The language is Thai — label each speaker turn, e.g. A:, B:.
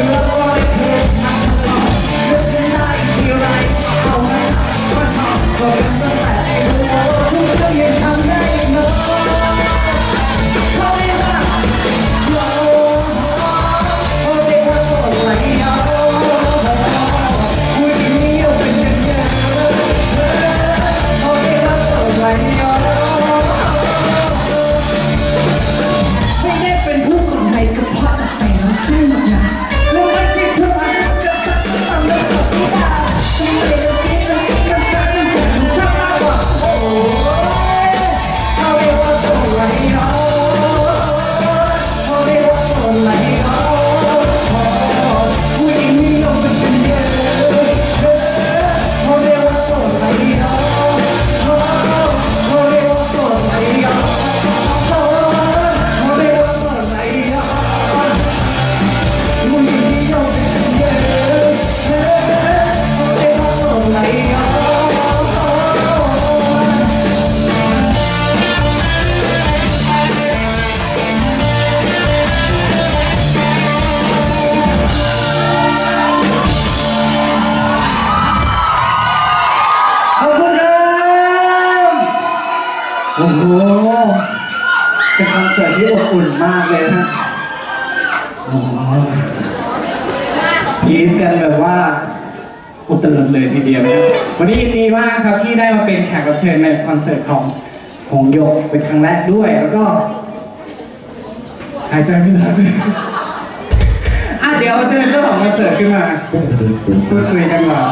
A: Yeah. โอ้โห เป็นคอนเสิร์ตที่อบอุ่นมากเลยนะโอ้โหกรีดกันแบบว่าอุตลุดเลยทีเดียวนะวันนี้ยินดีมากครับที่ได้มาเป็นแขกรับเชิญในคอนเสิร์ตของหงยกเป็นครั้งแรกด้วยแล้วก็หายใจไม่ทันอะเดี๋ยวเชิญเจ้าของคอนเสิร์ตขึ้นมาพูดคุยกันก่อน